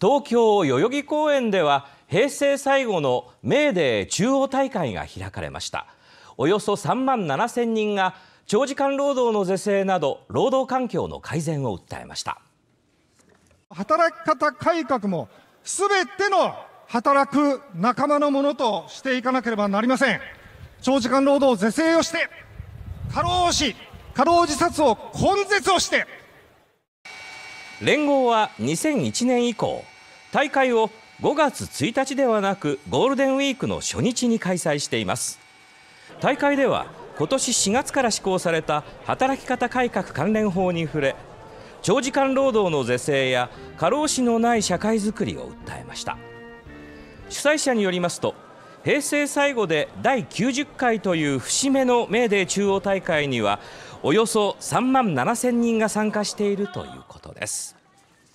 東京代々木公園では平成最後のメーデー中央大会が開かれました。およそ3万7千人が長時間労働の是正など労働環境の改善を訴えました。働き方改革もすべての働く仲間のものとしていかなければなりません。長時間労働是正をして過労死過労自殺を根絶をして連合は2001年以降大会を5月1日ではなくゴールデンウィークの初日に開催しています。大会では今年4月から施行された働き方改革関連法に触れ長時間労働の是正や過労死のない社会づくりを訴えました。主催者によりますと平成最後で第90回という節目のメーデー中央大会にはおよそ3万7000人が参加しているということです。